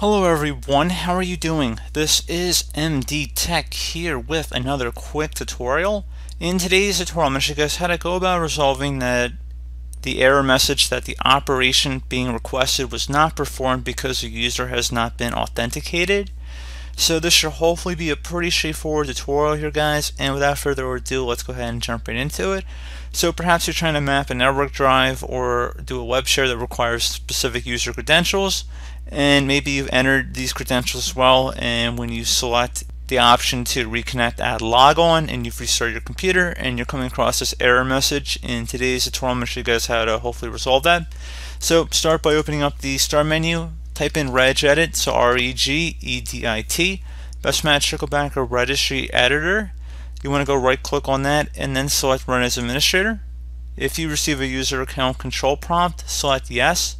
Hello everyone, how are you doing? This is MD Tech here with another quick tutorial. In today's tutorial, I'm going to show you guys how to go about resolving that the error message that the operation being requested was not performed because the user has not been authenticated. So this should hopefully be a pretty straightforward tutorial here guys, and without further ado, let's go ahead and jump right into it. So perhaps you're trying to map a network drive or do a web share that requires specific user credentials. And maybe you've entered these credentials as well. And when you select the option to reconnect add log on and you've restarted your computer and you're coming across this error message in today's tutorial I'm going to show you guys how to hopefully resolve that. So start by opening up the start menu type in regedit so R-E-G-E-D-I-T best match circle back or registry editor you want to go right click on that and then select run as administrator if you receive a user account control prompt select yes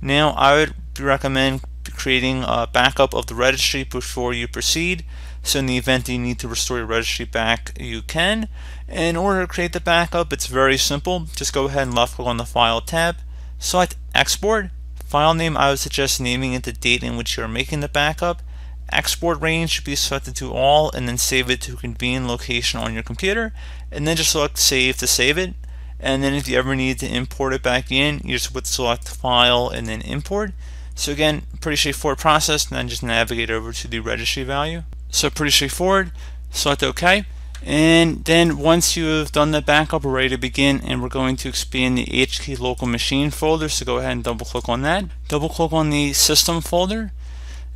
now I would recommend creating a backup of the registry before you proceed. So in the event that you need to restore your registry back, you can. In order to create the backup, it's very simple. Just go ahead and left click on the File tab, select Export. File name, I would suggest naming it the date in which you are making the backup. Export range should be selected to all and then save it to a convenient location on your computer. And then just select Save to save it. And then if you ever need to import it back in, you just would select File and then Import. So again, pretty straightforward process, and then just navigate over to the registry value. So pretty straightforward, select OK. And then once you have done the backup, we're ready to begin and we're going to expand the HKey local machine folder. So go ahead and double click on that. Double click on the system folder.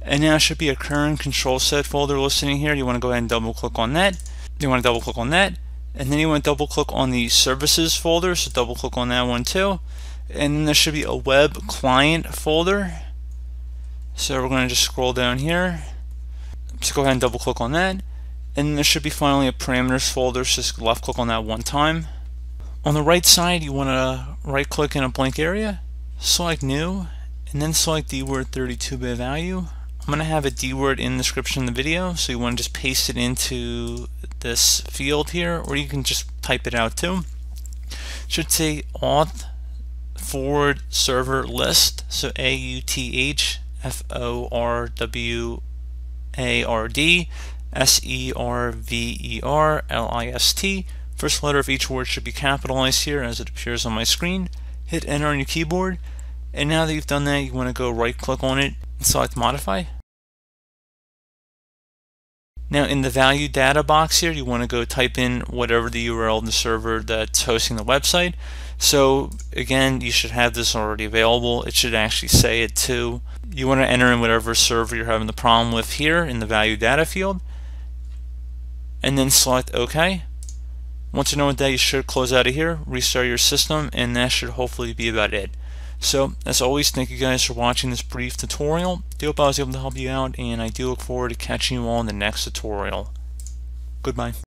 And now should be a current control set folder listing here. You want to go ahead and double click on that. You want to double click on that. And then you want to double click on the services folder. So double click on that one too. And then there should be a web client folder. So we're going to just scroll down here. Just go ahead and double click on that. And there should be finally a parameters folder, so just left click on that one time. On the right side, you want to right click in a blank area, select new, and then select DWORD 32-bit value. I'm going to have a DWORD in the description of the video, so you want to just paste it into this field here, or you can just type it out too. It should say auth forward server list, so A-U-T-H F O R W A R D S E R V E R L I S T. First letter of each word should be capitalized here as it appears on my screen. Hit enter on your keyboard. And now that you've done that, you want to go right click on it and select modify. Now in the value data box here, you want to go type in whatever the URL of the server that's hosting the website. So again, you should have this already available. It should actually say it too. You want to enter in whatever server you're having the problem with here in the value data field and then select OK. Once you know what that, you should close out of here, restart your system, and that should hopefully be about it. So, as always, thank you guys for watching this brief tutorial. I hope I was able to help you out, and I do look forward to catching you all in the next tutorial. Goodbye.